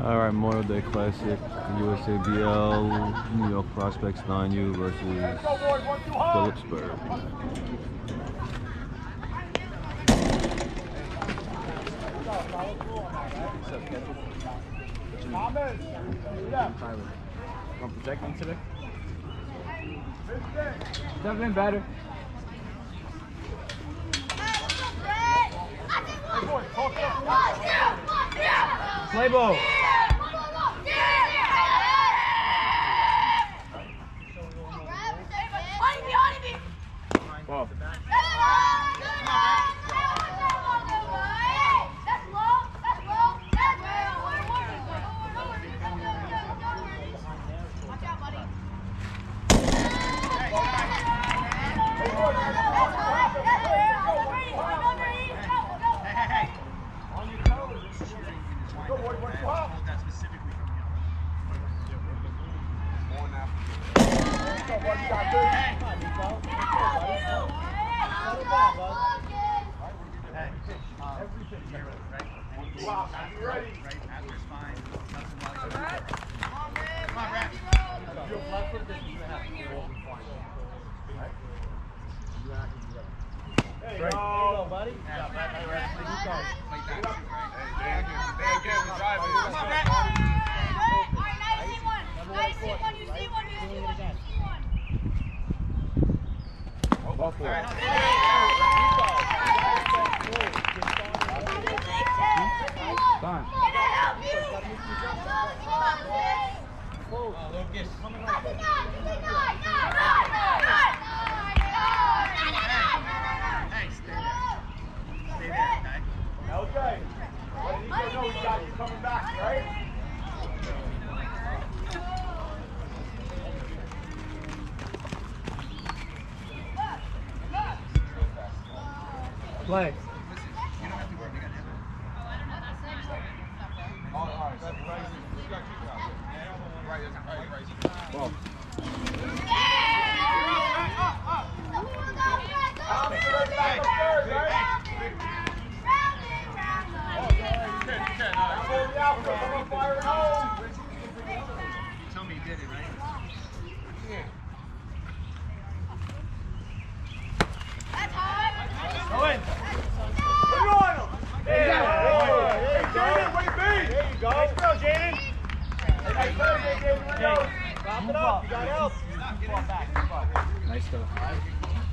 All right, Memorial Day Classic, USABL, New York Prospects 9U versus Phillipsburg. Want protecting today? Something better. Play ball. Ball for it. Fine. Okay. Let Nico know we got you coming back, right? Play. Ball. Back upstairs, right? Pull the outfield, I'm gonna fire it home. Tell me you did it, right? Go in. Put it on him. Yeah. Hey, Jaden, what do you mean? There you go. Nice throw, Jaden. Hey, throw, Jaden. Where you go? Stop it up. You got help. Nice stuff.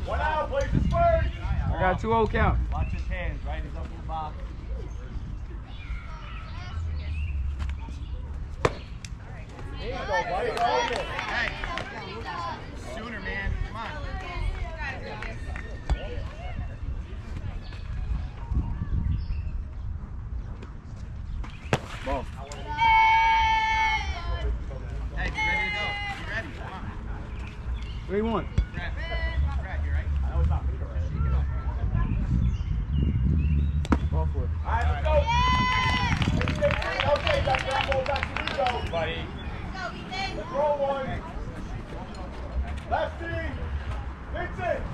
One out, plays the Spurs. I got a 2-0 count. Watch his hands, right? He's up in the box. There you go, buddy. Hey, sooner, man. Come on. Ball. Hey, you ready to go? You ready? Come on. 3 1. Brad, Brad, you right? I know it's not me, right? Shake it off. Ball for it. All right, let's go. Okay, back that ball back to Nico. Buddy. Let's roll one. Lefty. Vincent.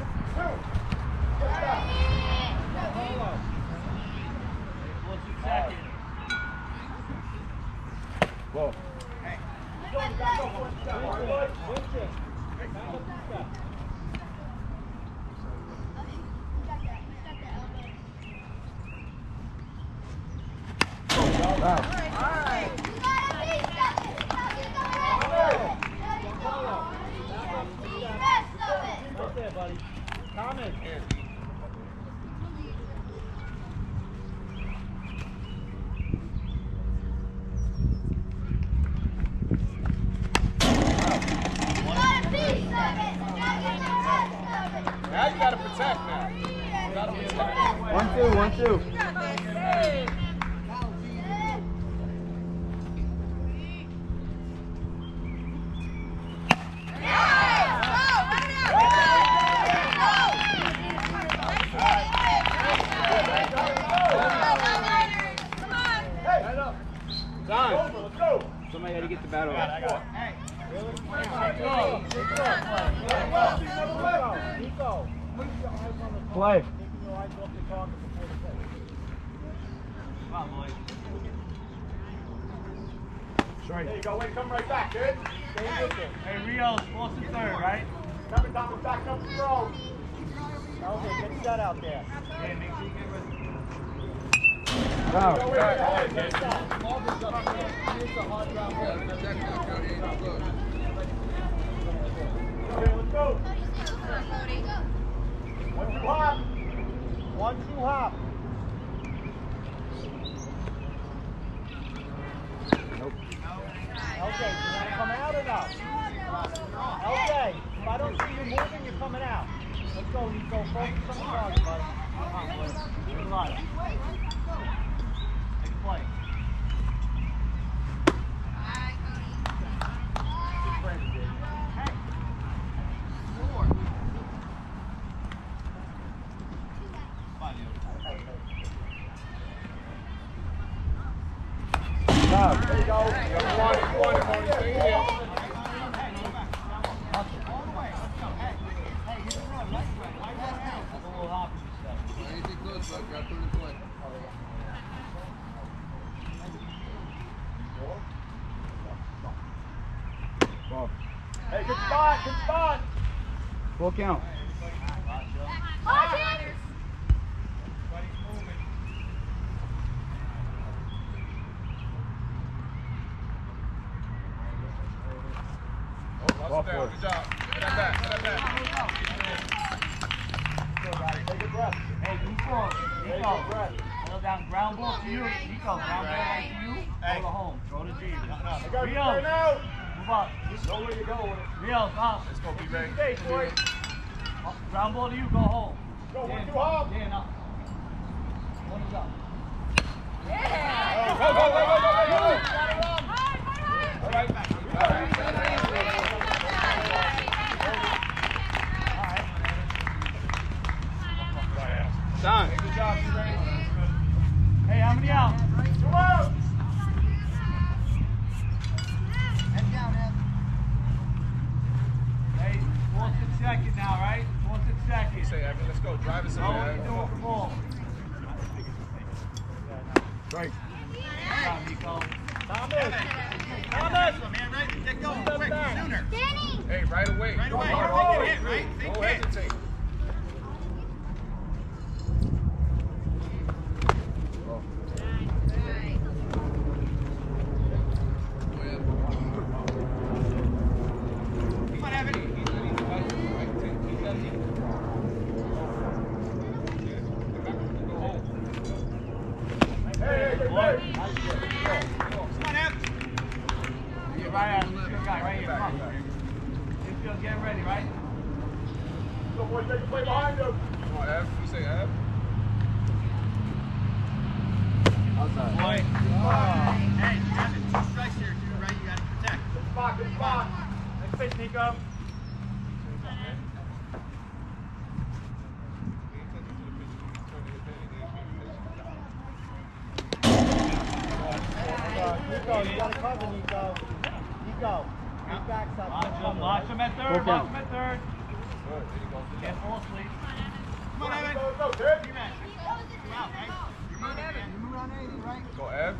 Go F.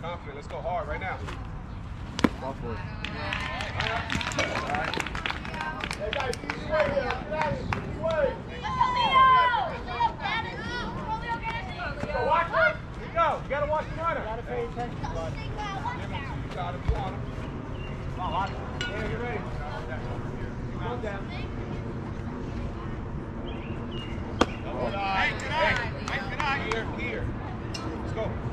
Confident. Let's go hard right now. Ball for it. Hey guys, easy way here. Get out of here. Easy way. Go watch him. You go. You gotta watch the runner. You gotta pay attention, bud. You gotta be on him. Come on, watch him. Yeah, get ready. Come down. Hey, get out. Hey, get out. Here, here go.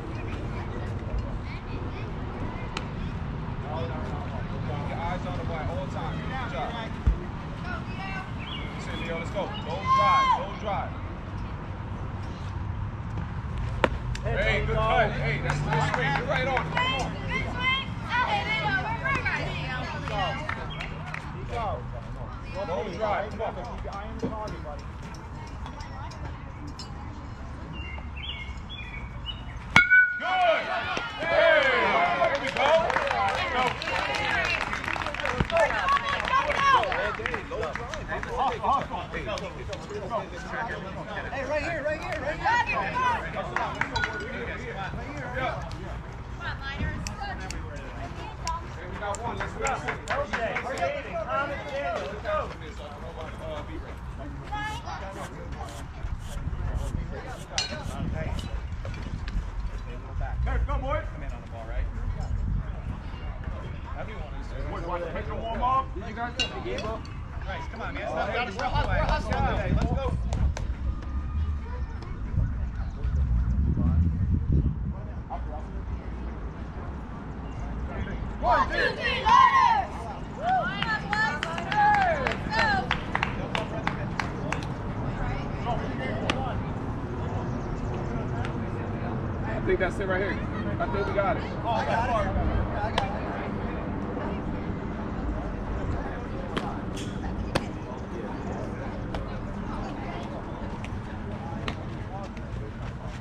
I think that's it right here. I think we got it.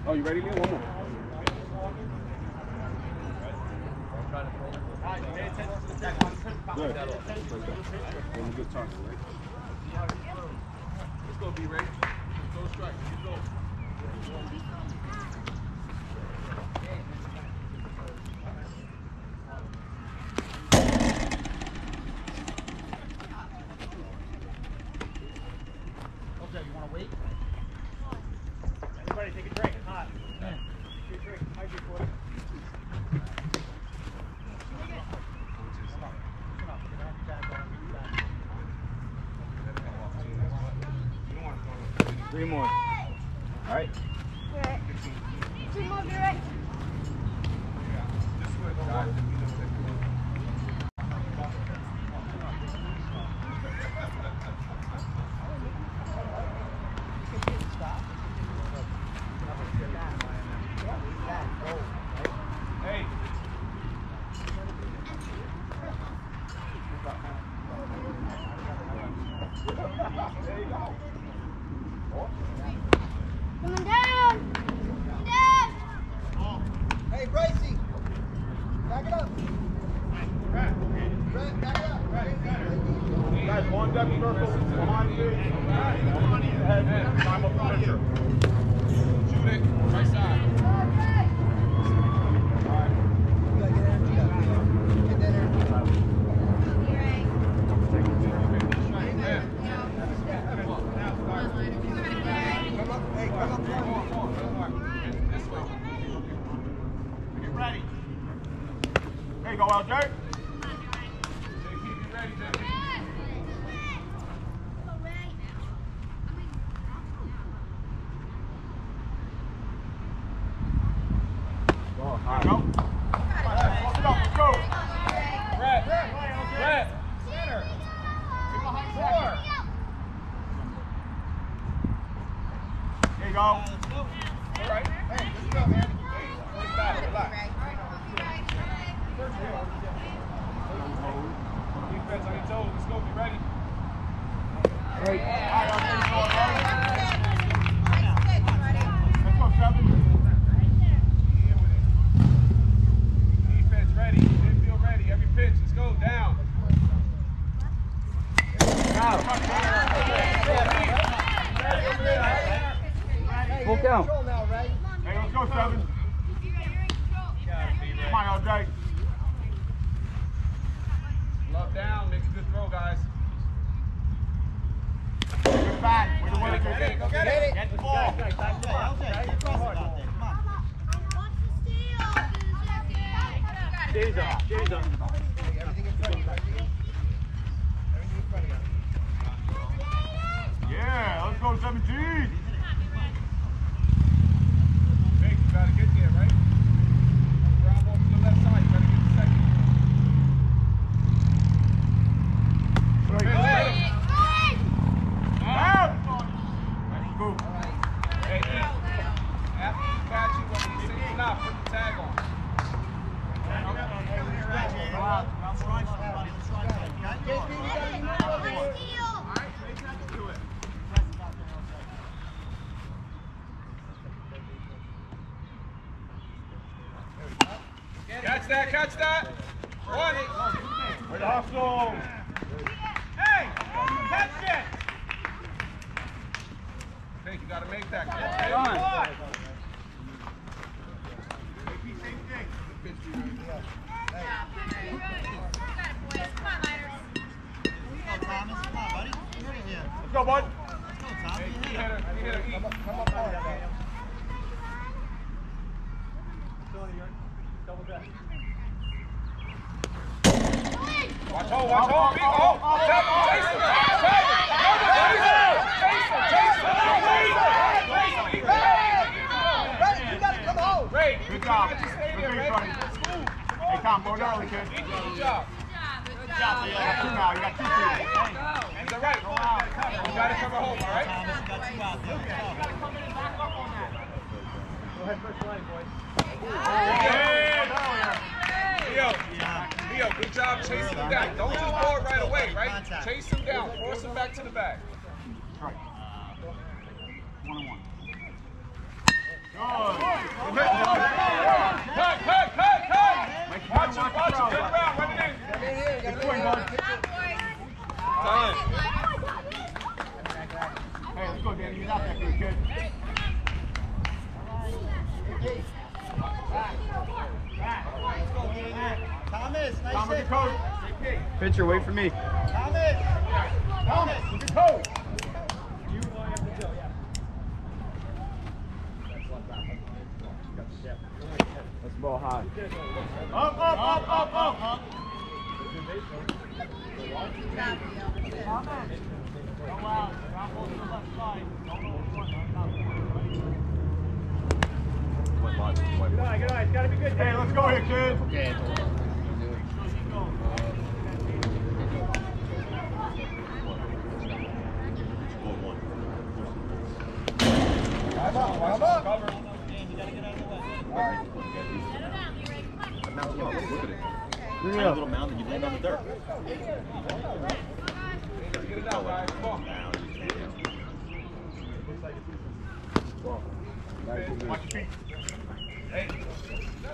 Oh, you ready, Leo? One more. Good. Doing a good target, right? Let's go, B. Ray. Let's go strike. Let's go. Okay, you want to wait? Everybody take a drink. It's hot. Take a drink. Hydrate for it. Three more. All right.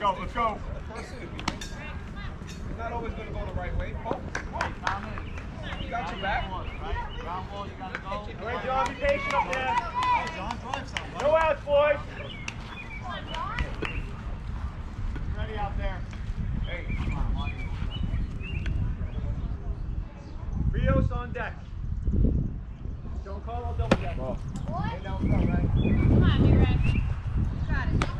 go, let's go. It's not always going to go the right way. Oh, You got your back. Ground ball, be patient up there. No outs, boys. Ready out there. Hey. Rios on deck. Don't call, I'll double deck. Oh. What? Hey, down front, right? Come on, be right. You got it.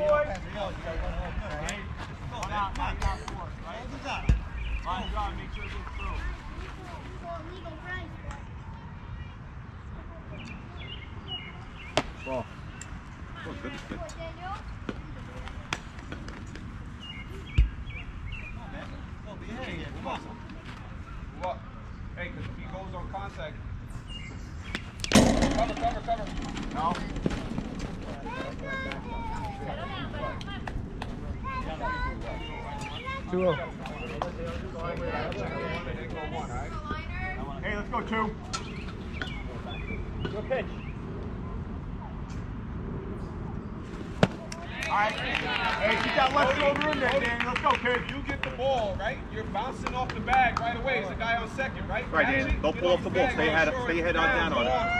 boys. pull off the box. Stay ahead, stay ahead on down on it.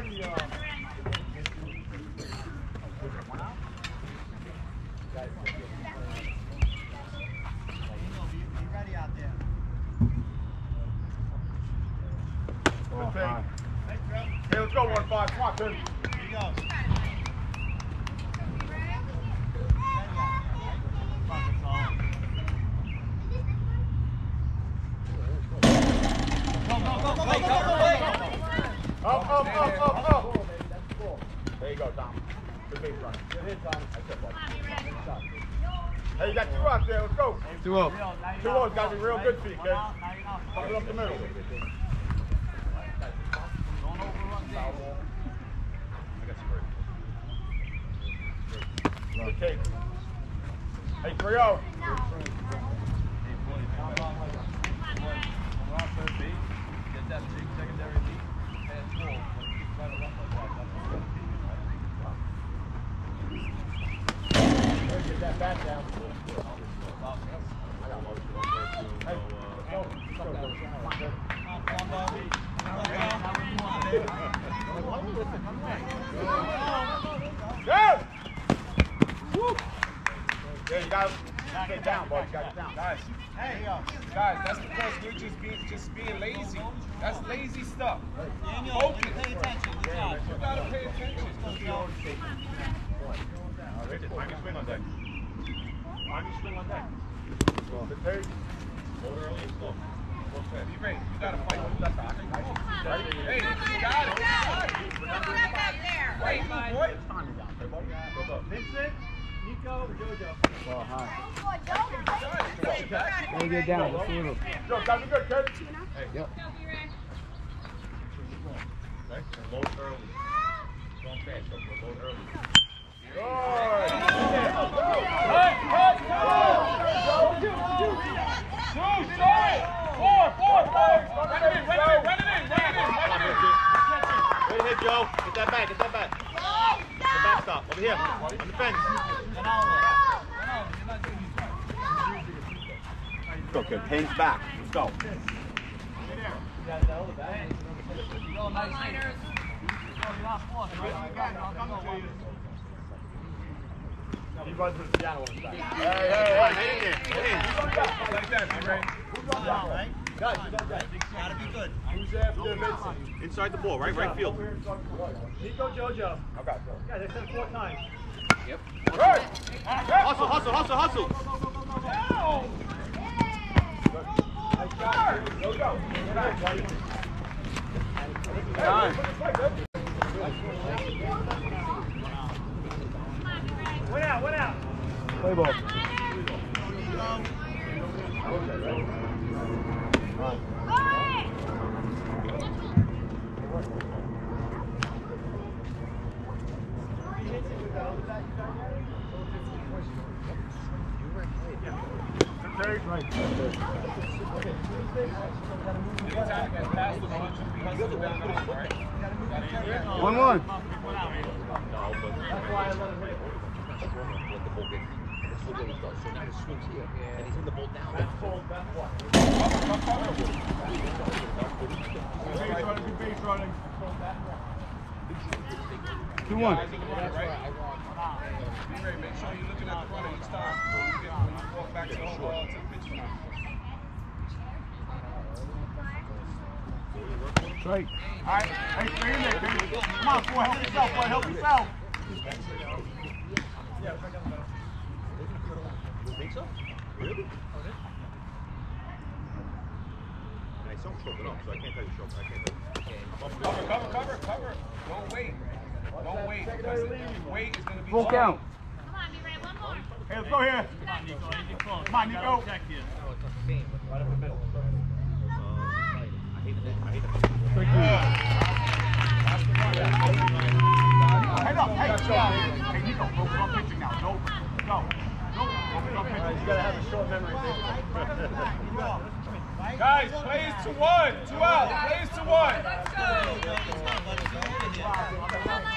pretty, uh, 2-0. 2-0 is going to be real good for you, kids. Pop it up the middle. Find your swing on deck. Good take. Be ready. You gotta fight. Hey, you got it. Wait, boy. Vincent, Nico, Jojo? Well, hi. Let get down, let's see him. Got me good, kid. Yep. Load early. Don't fast, so load early. Wait here, Joe. Get that back, get that back. The backstop, over here, on the fence. Go, kid. Hands back. Let's go. He runs to the piano on the back. Hey, hey, hey, hey, hey. Like that, be ready. Gotta be good. Who's after Vincent? Inside the ball, right? Right field. Nico, Jojo. Okay. Guys, I said four times. Right. Hustle, hustle, hustle, hustle. Go, go, go. Time. Went out, went out. Play ball. Anytime you get past the bunch, because of the down off, right? One one. Two one. Guys in the front, right? Be ready. Make sure you're looking at the front each time. When you get- when you walk back to the home ball, to the pitch line. All right. Hey, stay in there, baby. Come on, boy. Help yourself, boy. Help yourself. Cover, cover, cover, cover. Don't wait. Don't wait. because Wait is gonna be. Full hard. count. Hey, let's go here. Come on, Nico. Head up. Hey, hey, Nico. Focus on pitching now. No, no. No. Focus on pitching. You gotta have a short memory. Guys, Guys, plays to one. Two out. Plays to one.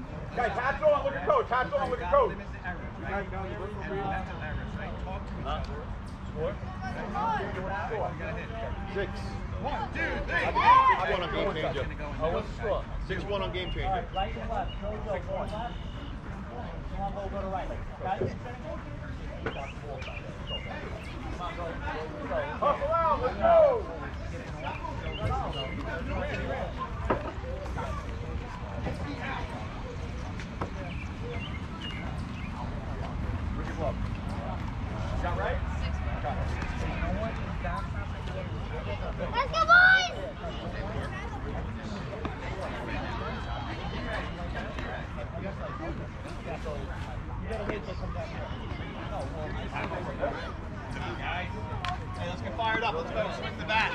Guys, hats on. Look at coach. Hats on. Look at coach. Six. One, two, three. Six one on GameChanger. Oh, what's the score? Six one on GameChanger. right, right and left. Jojo, go left. Come on, go, go to right. Got it? Hustle out. Let's go. Got right? Let's go, boys! Hey, let's get fired up. Let's go. Swing the bat.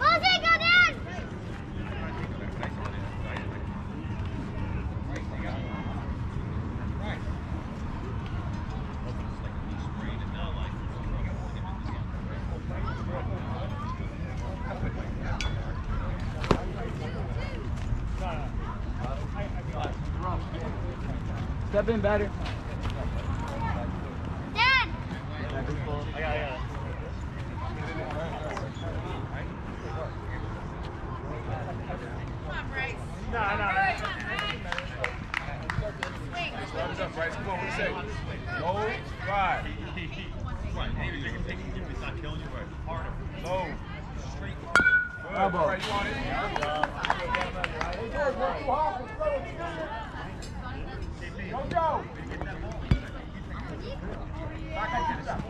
Jose, go down! Step been better. Dad! Come on, Bryce. No, no, no. Come on, Bryce. Swing. Thumbs up, Bryce. Come on, what do you say? Low, ride. Low. Straight. Good. Elbow. All right, you on it? Hey, George, work too hard. Let's go. Let's go. Go, go. Back at you, stop.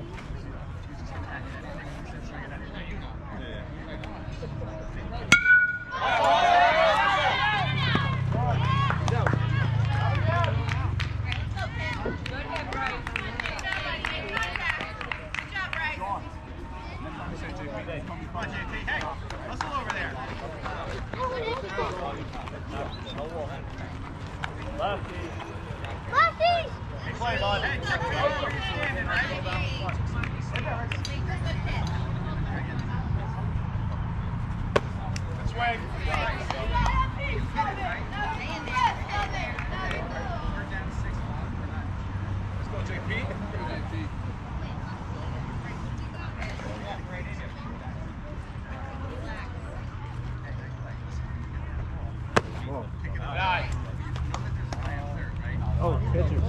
Good hit, Bryce. Good job, Bryce. Come on, JT. Hey, hustle over there. Lefties! Hey, play, bud. Hey, check it out. Where you standing, right? Make a good hit. Swing. Stay in there. Stay there. Let's go, JP. Nice. Oh, pitcher.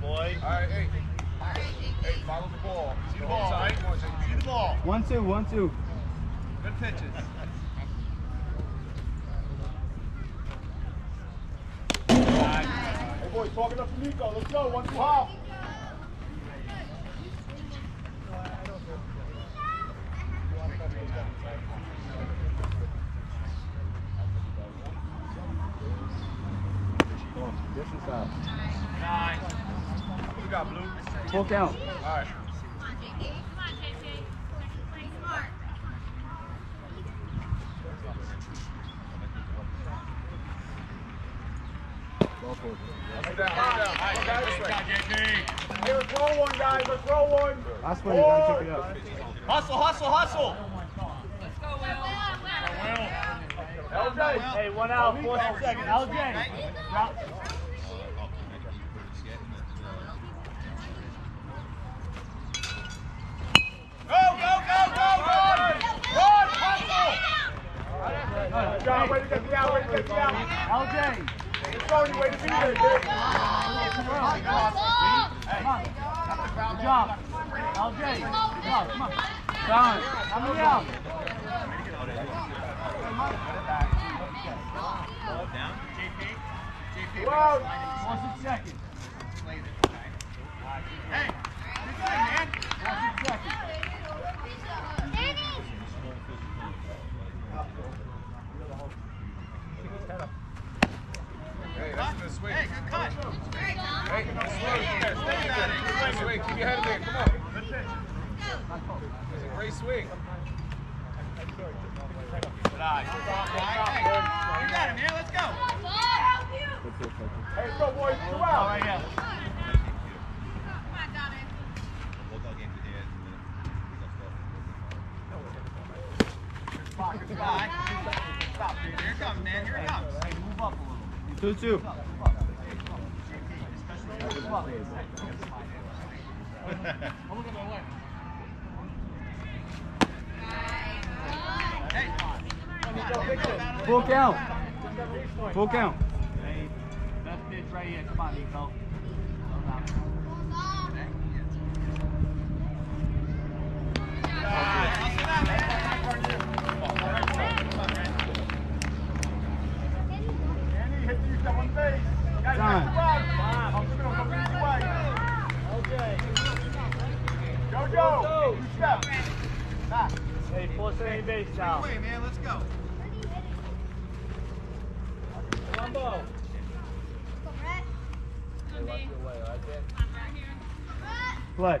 boy. All right, hey. Hey, follow the ball. See the ball. Side. Come on, JP. See the ball. One, two, one, two. Good pitches. Hey, boys, talking up to Nico. Let's go. One, two, hop. Different side. Nine. What you got, Blue? Full count. Spot, good spot. Stop, dude. Here. Here 2-2. Full count. Full count. Come on, go. Step. Back. Hey, force any base out. Wait, man. Let's go. Colombo. Play.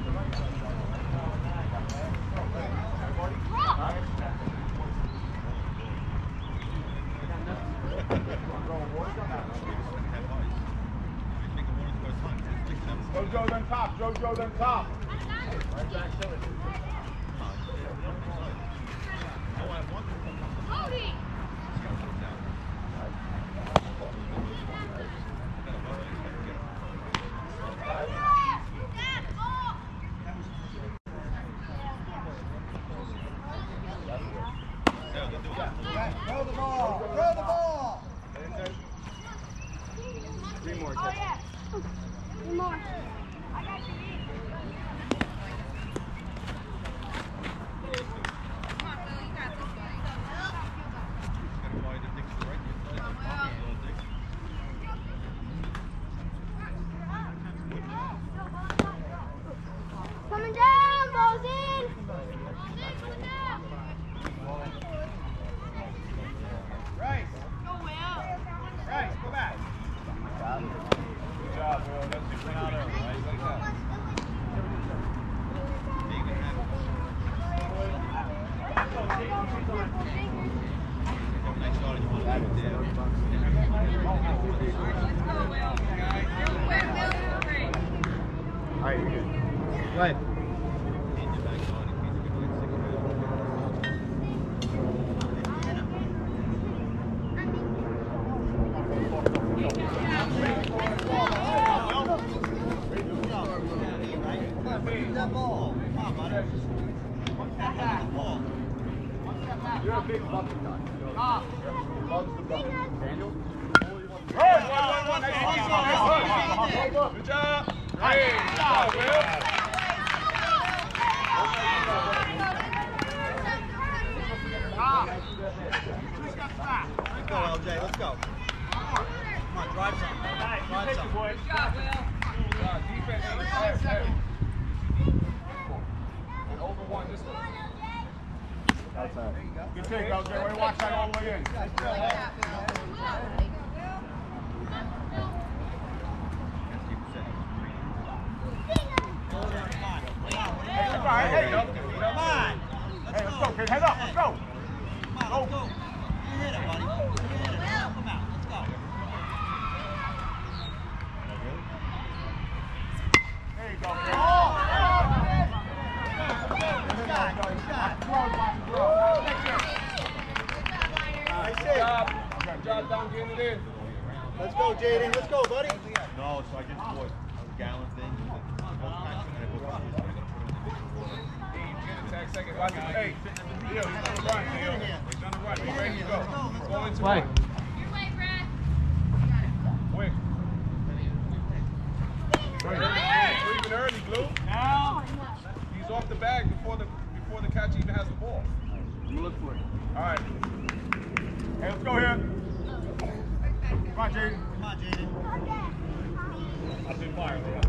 Northern Cop. Right. Hey, Come on. Hey, let's go, kid. Head up. Let's go. Come on, let's go. You hit it, buddy. You hit it. Come out. Let's go. There you go, kid. Good shot. Good shot. Nice Good hit. job. Good job down getting it in. Let's go, Jaden. Let's go, buddy. No, so I just bought a gallon thing. Second. Watch it. Hey, Leo, he's on the run, Leo. He's on the run. He's ready to go. Go into Play. it. Quick. Leaving early, Blue. Now. He's off the bag before the before the catch even has the ball. You look for it. All right. Hey, let's go here. Come on, Jaden. Come on, Jaden. I've been fire, Leo.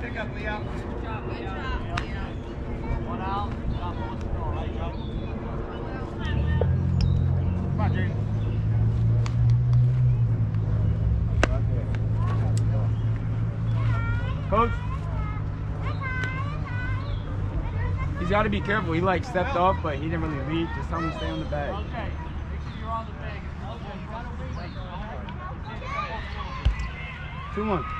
Pick up, Leo. One out. Stop what's going right, Joe. Come on, Jaden. Coach. He's got to be careful. He like stepped off, but he didn't really lead. Just tell him to stay on the bag. Okay, make sure you're on the bag. Two one.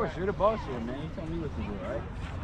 course, you're the boss here, man. You tell me what to do, right?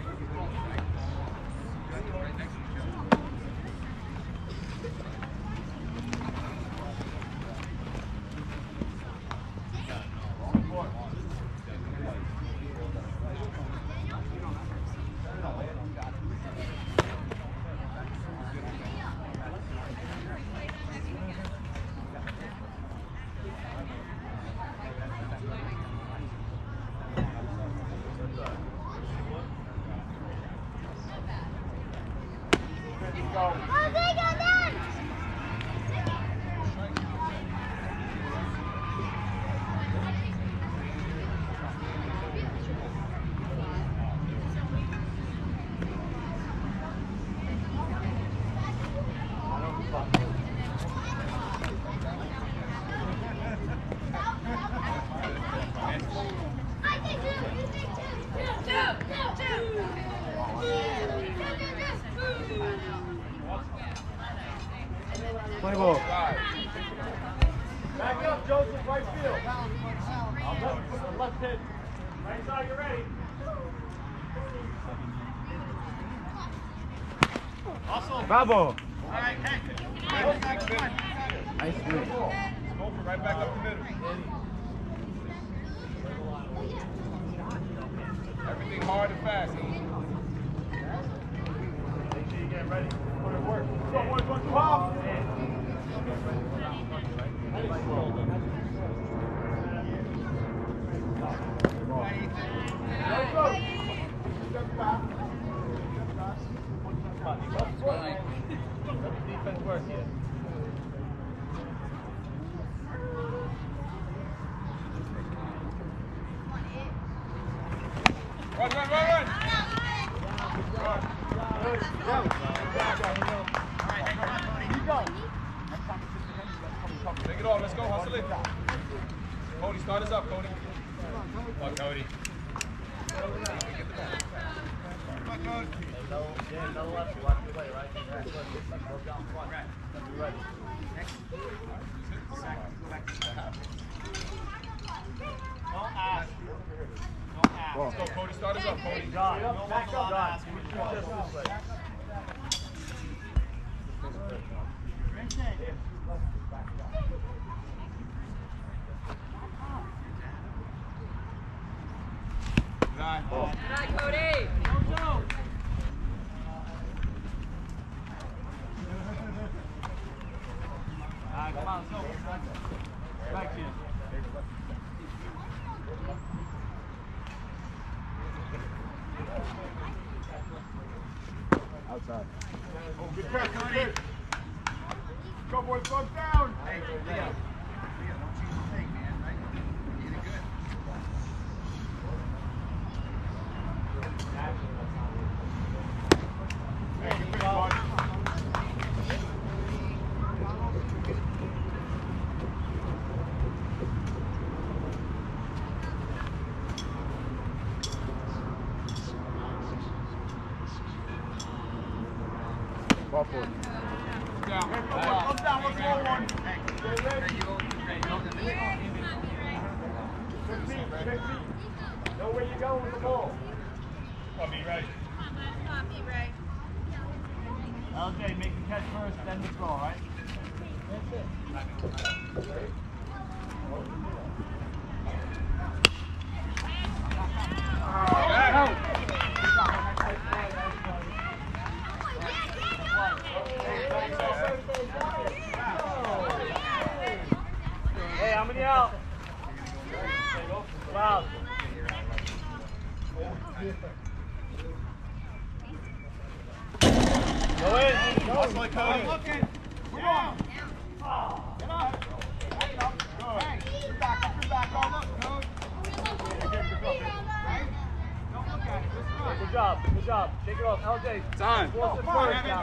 Bravo!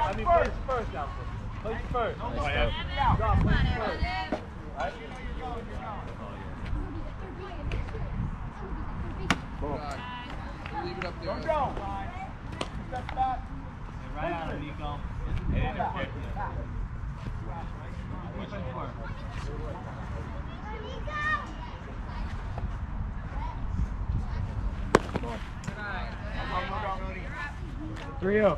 I mean, first. place first now. Place first. Don't look Oh, at yeah. it. Get out. Drop, Come place on, it first. Evan. Right? Leave it up there. Don't go. Step back. Right out of Nico. Three oh.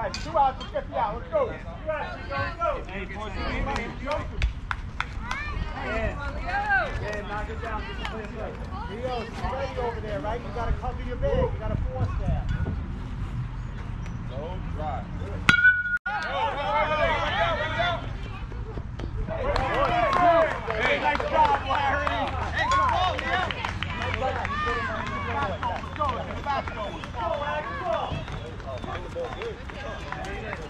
Two outs, let's get the out. Let's go. Two outs, go. Hey, knock it down. The place right. Rio, it's ready over there, right? You gotta cover your big. You gotta force that. Go, drive. Hey, nice job, Larry. Hey, good ball, Leo. Let's go, get the back going. Go, Larry, go. Hey, good hit. Good hit.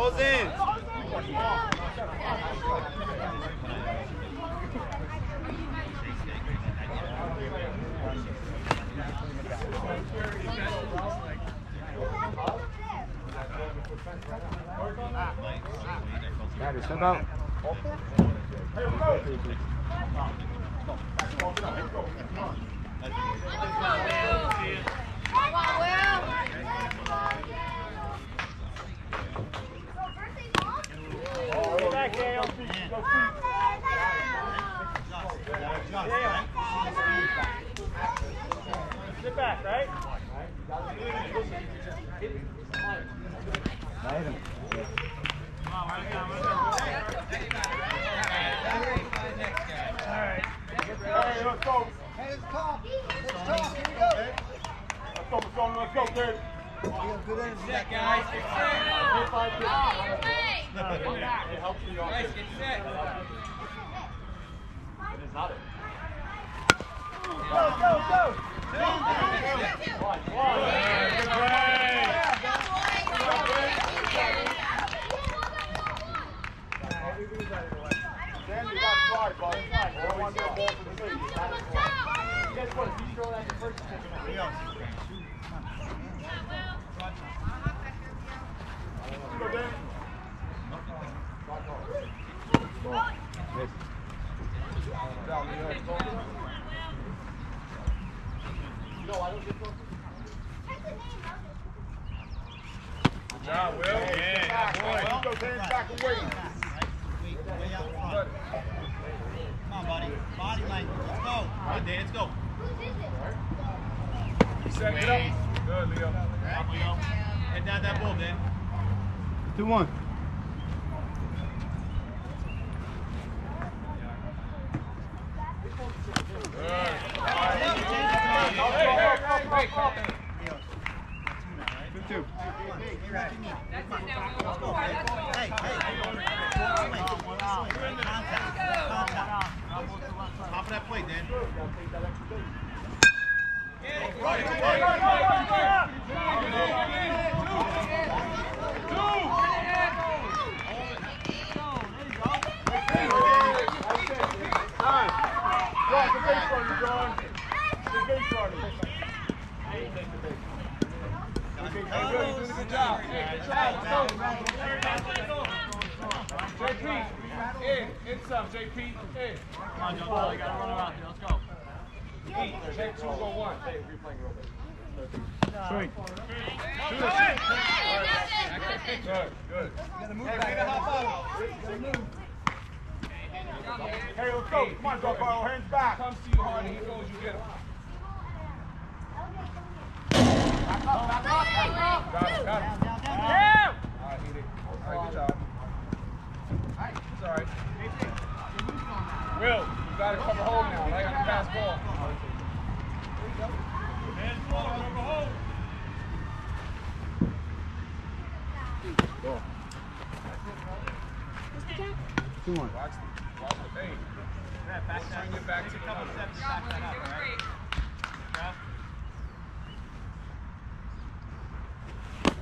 Balls in. Matter, step out. Come on, Will. Go back, Daniel. Go feet. Sit let's go. Hey, let's talk. Let's talk. Go. Let's go, let's go, let's go. Good energy. Set, guys. Get set. It helps the Guys, offense. get set. Go, go, go. One, one. Good play. Dan, you got slide, bud. I don't want that ball for the lead. Guess what? If you throw that to first, it's taking out. Go, Dan. Down the other side. No, I don't get those. Good job, Will. Yeah, boy. You go hands back away. Come on, buddy. Body language. Let's go. Come on, Dan. Let's go. Set it up. Good, Leo. Head down that ball, Dan. Two one. Two two. Hey, hey. Top of that plate, Dan. John, the base runner, John. The base runner. Hey, good, you're doing a good job. Hey, good job. Let's go. JP, in, in some, JP, in. Come on, Paul, you gotta run around here. Let's go. Eat, check two, go one. Hey, replaying real quick. Three. Good, good. Hey, let's go. Come on, Giancarlo, hands back. Comes to you hard and he goes, you get him. Got it, got it. Yeah! All right, hit it. All right, good job. It's all right. Will, you got to cover home now, right? On the pass ball. There you go. Hands ball, cover home. Two one. Watch the, watch the thing. Swing it back to the other.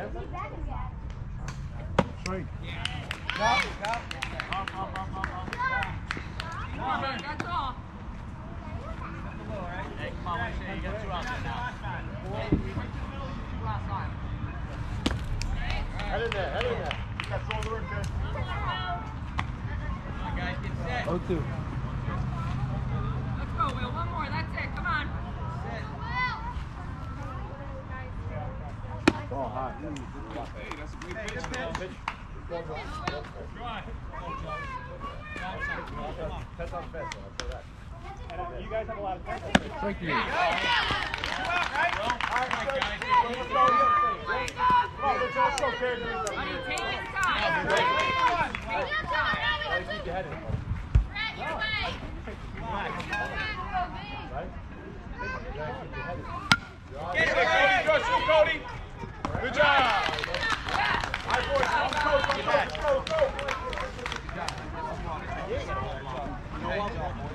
Oh two. Let's go, Will. One more. That's it. Come on. Ball high. Hey, that's a great pitch. Good pitch. You guys have a lot of time. Thank you. All right, guys. Let's go. Come on, let's all go, kid. Buddy, take his time. Take your time. Keep your head in. Brett, your way. Get it, Cody. Good, shoot, Cody. Good job. All right, boys. On, coach. Let's go. Let's go.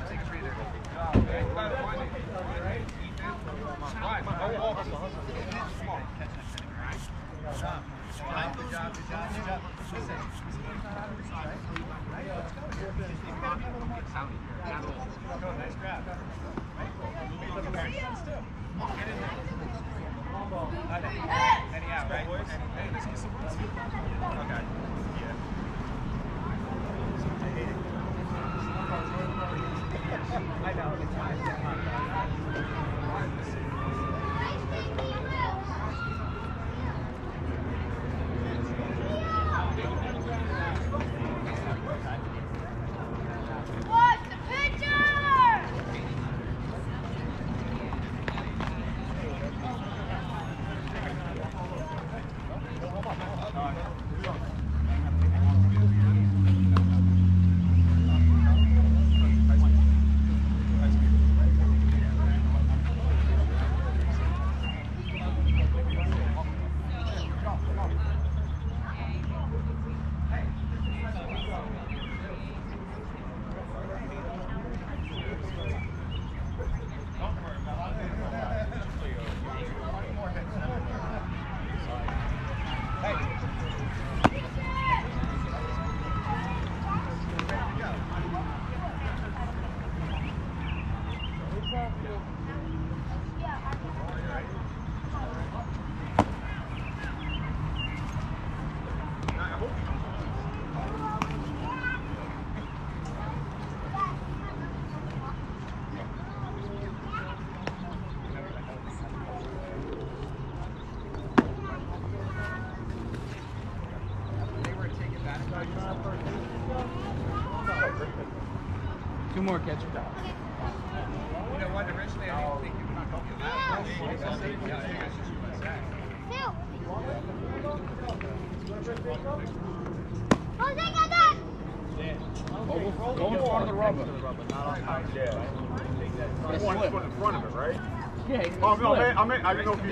I don't know.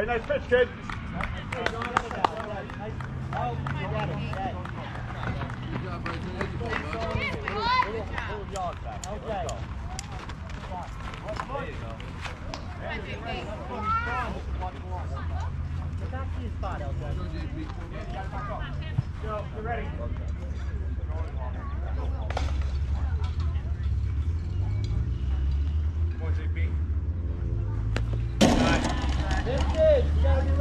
Hey, nice pitch, kid. Go back to your spot, Elsa. Go, JP. Go, we're ready.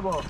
Bravo.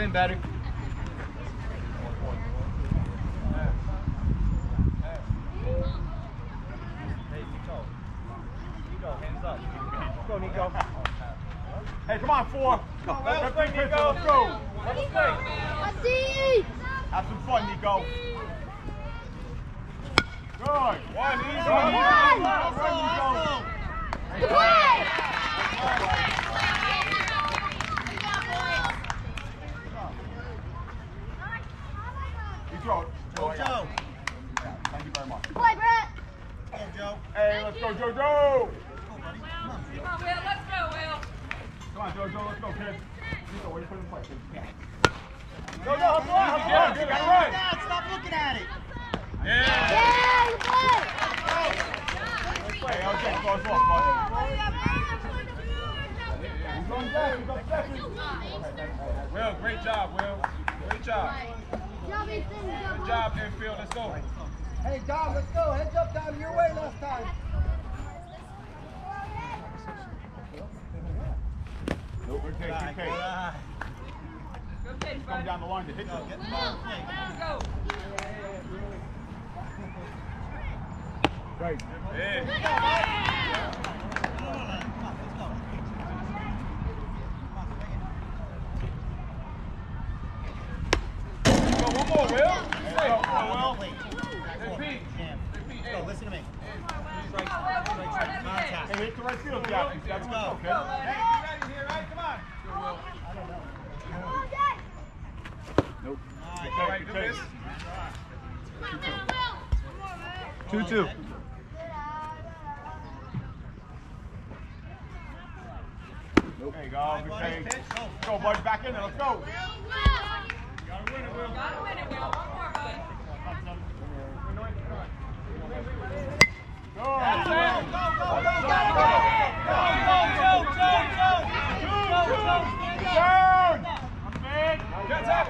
been better. K, 2K. Come down the line to hit you. Go. Right. Yeah. yeah. Will. Hey, oh, Will. Repeat. Go, listen to me. Strike, strike, strike, contact. Hey, hit the right field, Jack. That's good, okay? Hey. Two two. There you go. Good pace. Go, bud. Back in there. Let's go. Gotta win it, Will. Gotta win it, Will. One more, bud. Go! That's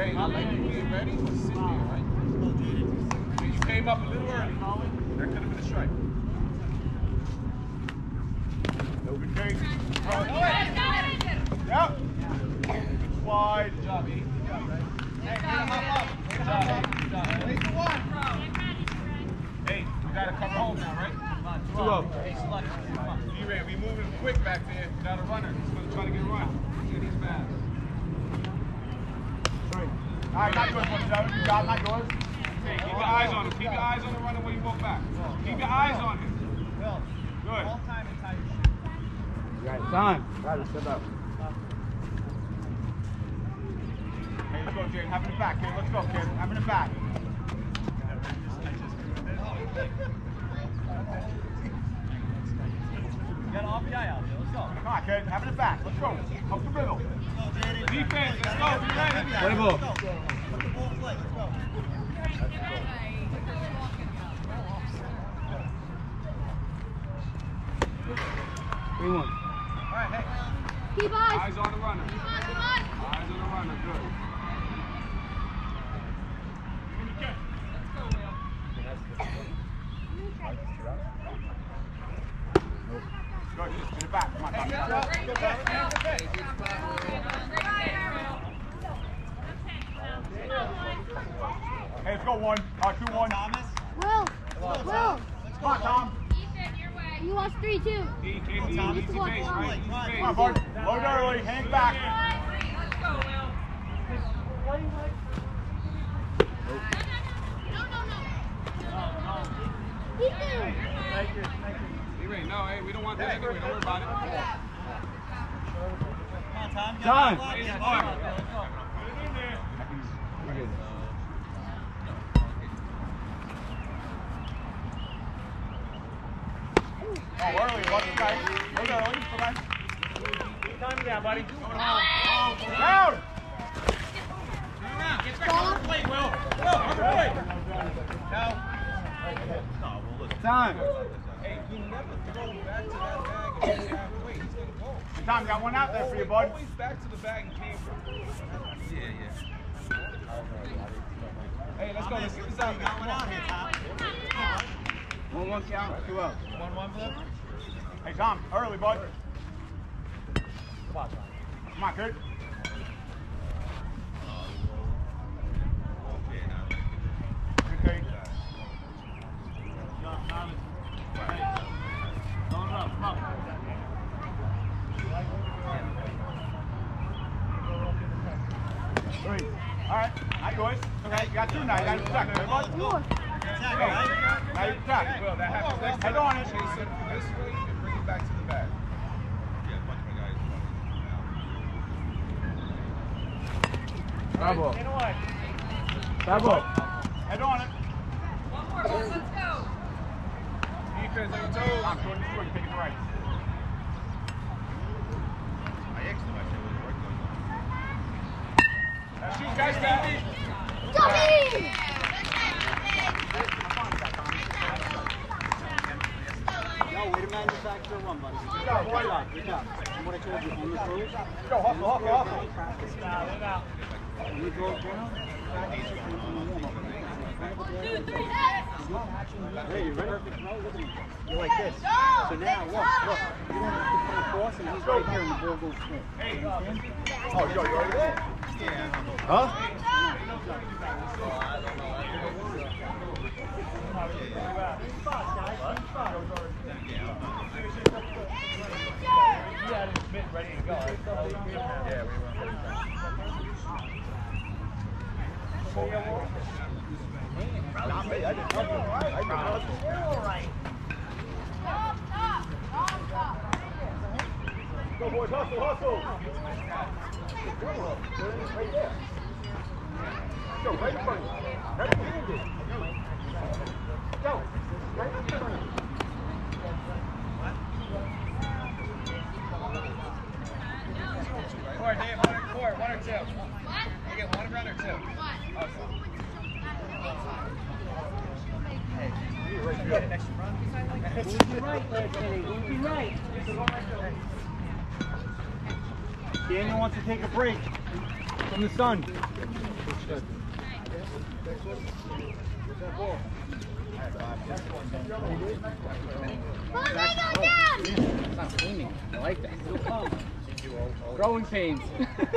Ray, I like you being ready, sit right? You came up a little early. There could have been a strike. Go boys, hustle, hustle. done. Oh Ball may go down! Not aiming. I like that. Growing pains.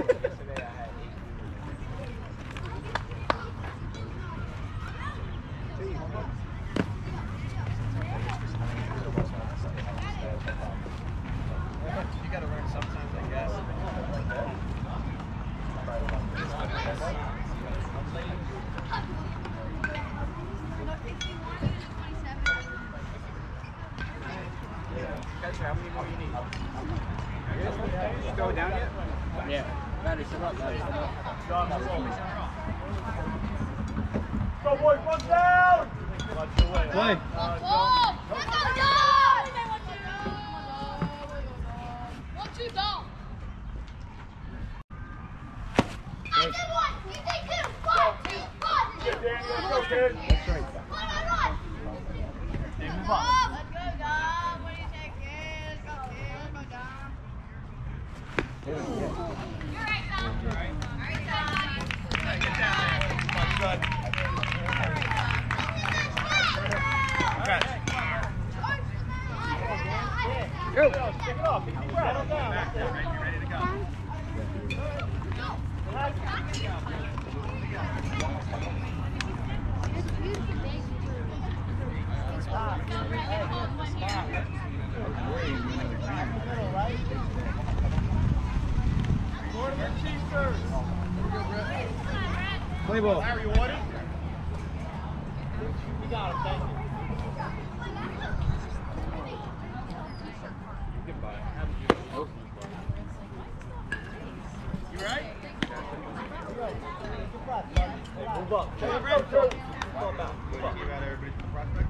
up. Come on, come on. Would you give out everybody some prospects?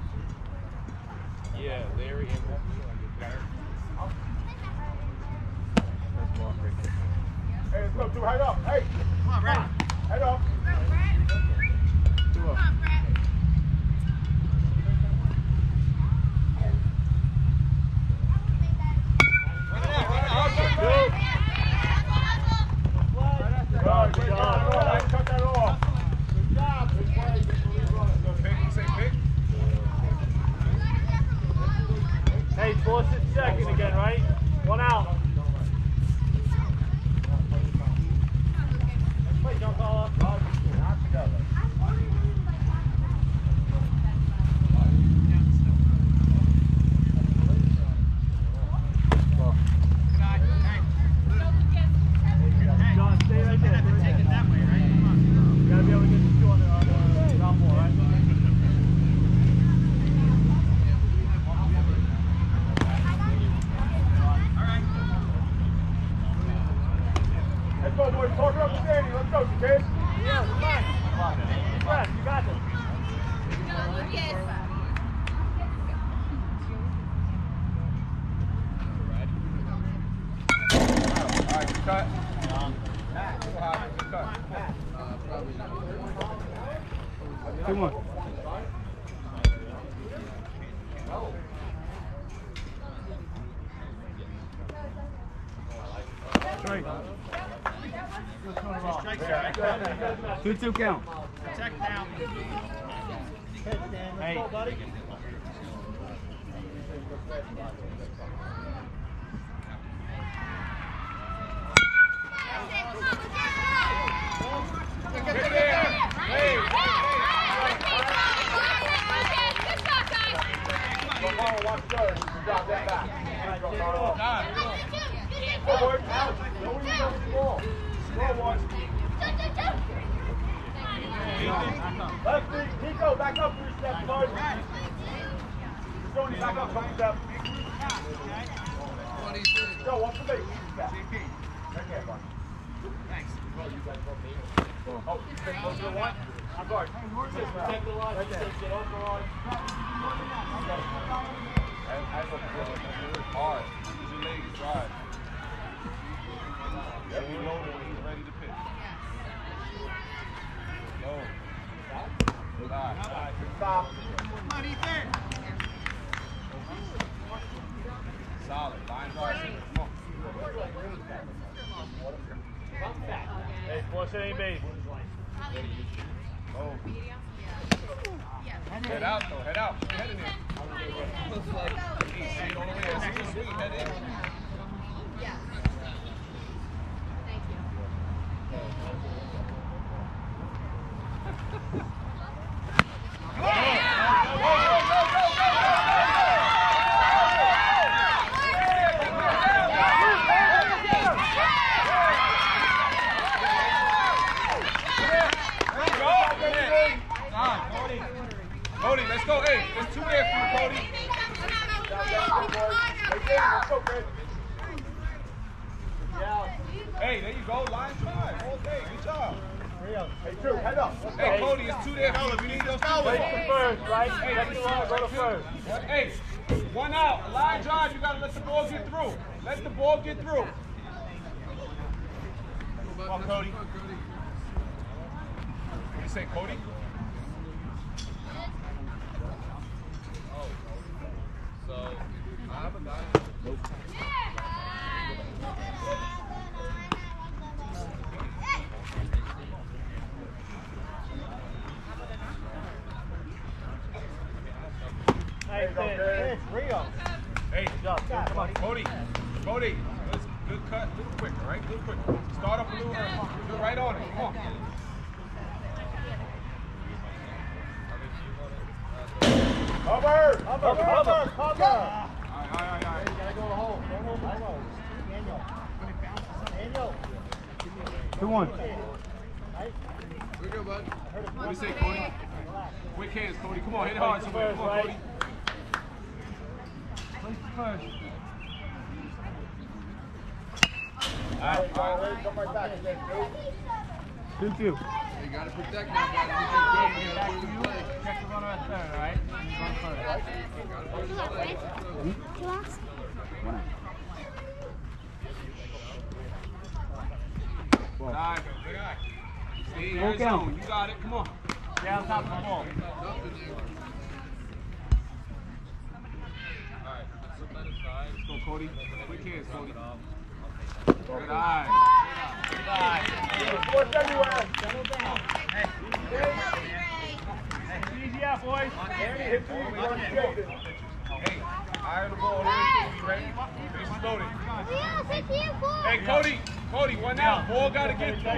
Yeah, Larry and Hey, let's go. Two, head up. Hey. Come on, Brad. Head up. Come on, Brad. Two up. Come on, Brad. two count. team B. Oh. Head out though, head out. Head in there. Head in.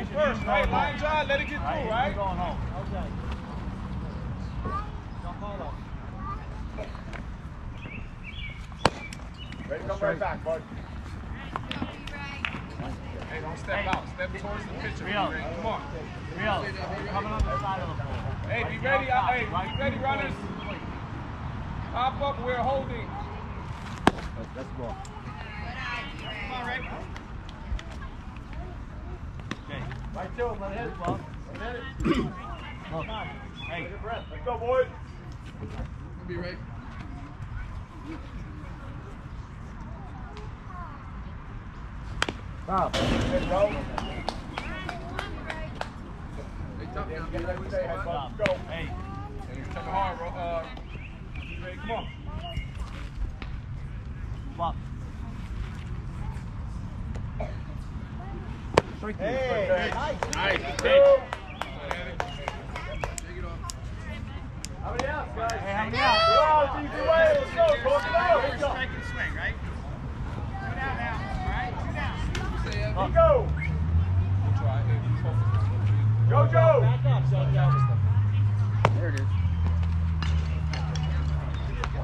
To first, right? Line drive, let it get through, You're right? going home. Ready to come right back, bud. Hey, don't step out. Step towards the pitcher. Real. Come on. Real. Coming on the side of the ball. Hey, be ready. uh, Hey, be ready, runners. Pop up. We're holding. That's the ball. Come on, Rick. Okay. Right to him. Let hit. Well, Let it. Hey, Take a breath. Let's go, boys. Be ready. Bob. Good, bro. Hey, tough now. Be ready. Stay ahead, bud. Go. Hey, Hey, check it hard, bro. Uh, ready. Come on. Bob. Hey, nice. Nice. It off. How many outs, guys? Hey, how many outs? Two outs, easy way. Let's go. Talk it out. Let's go. Strike and swing, right? Two down now, all right? Two down. Let's go. We'll try. Hey, focus. Jojo. There it is.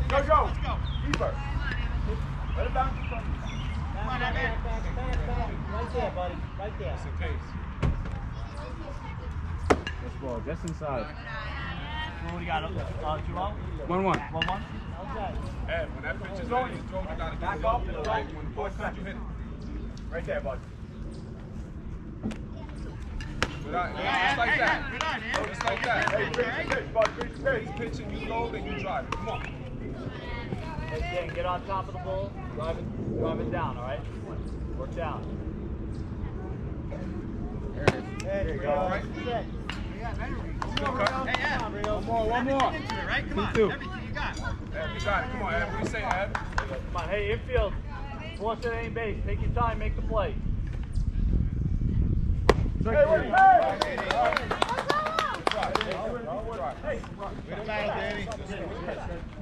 Jojo. Keeper. Let it bounce in front of you. Come on, that man. Right there, buddy. Right there. Just in case. This ball just inside. What do we got? Uh, Joel? One one. One one? Ed, when that pitch is ready to throw, you gotta up to the right. When the ball comes, you hit it. Right there, bud. Good eye. Just like that. Good on, man. Just like that. Hey, finish the pitch, bud. Finish the pitch. He's pitching, you load, and you drive it. Come on. Hey, Dan, get on top of the ball. Drive it, drive it down, all right? Work down. There you go. All right. Set. Good cut. Hey, Ed. One more, one more. It, right? Come on. two. Everything you got. Ed, you got it. Come on, Ed. What do you say, Ed? Come on, hey, infield. Force it ain't base. Take your time, make the play. Hey, wait, hey! Way to battle, Danny. Me too? Go out there and we'll see how it goes, all right? Final five? Who scored enough in the last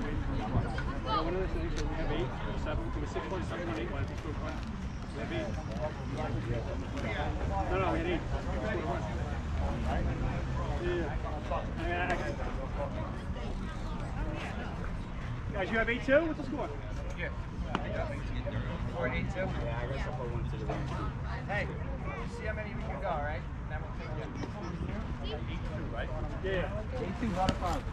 one of those things, we have eight, seven, it was six one, seven one, eight one, I think we won. We have eight. No, no, we had eight. We scored one. Yeah. I mean, I- I- Guys, you have eight two? What's the score? Yeah. Four, eight, two. Yeah, I guess I'll put one to the right. Hey, see how many we can go, all right? Then we'll take you. yeah. Eight two, not a problem.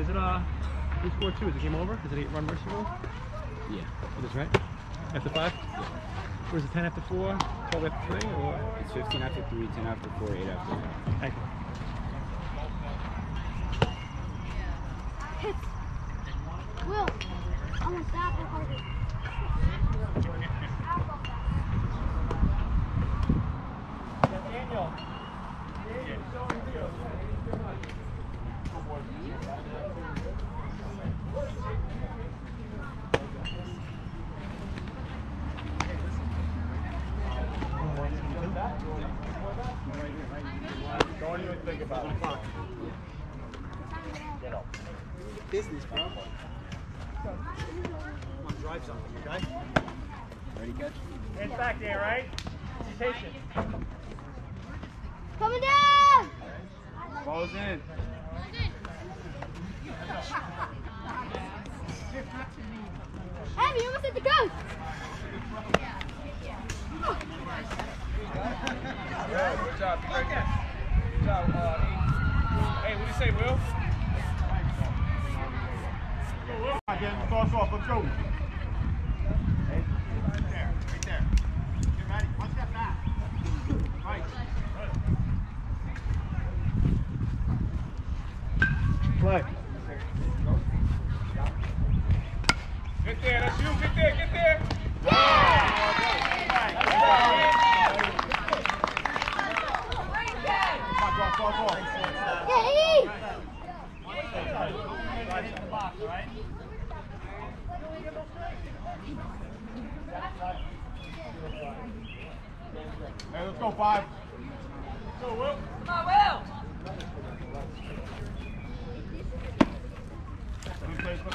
Is it uh, we scored two? Is it game over? Is it eight run mercy rule? Yeah. It is, right? After five? Yeah. Where's it 10 after 4, 12 after 3, or? It's 15 after 3, 10 after 4, 8 after 1. Thank you.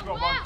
不要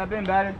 Step in, batter.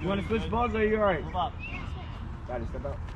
You want to switch balls or are you all right? Move up. Got. Step out.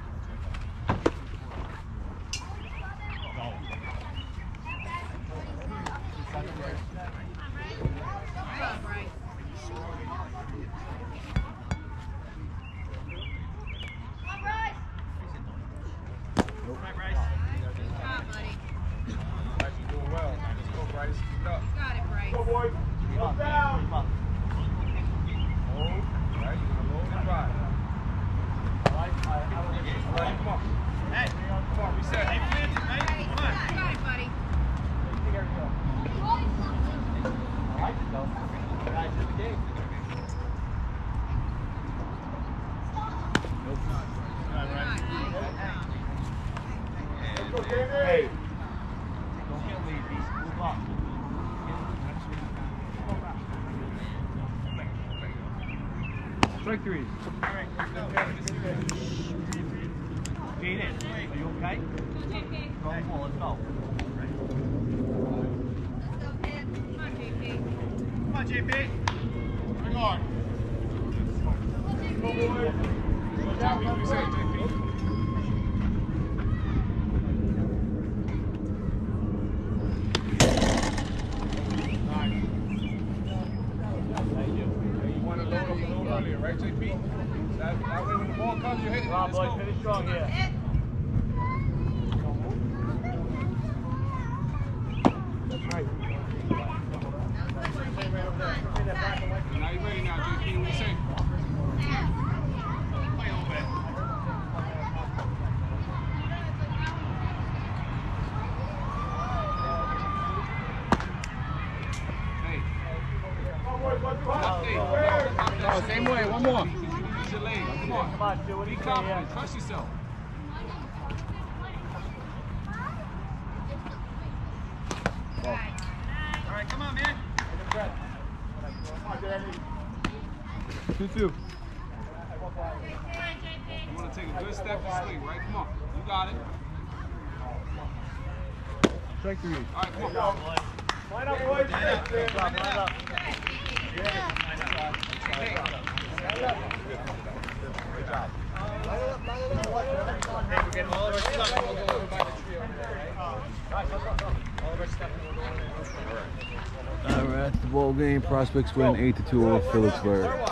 Prospects win 8 to 2 over Phillipsburg.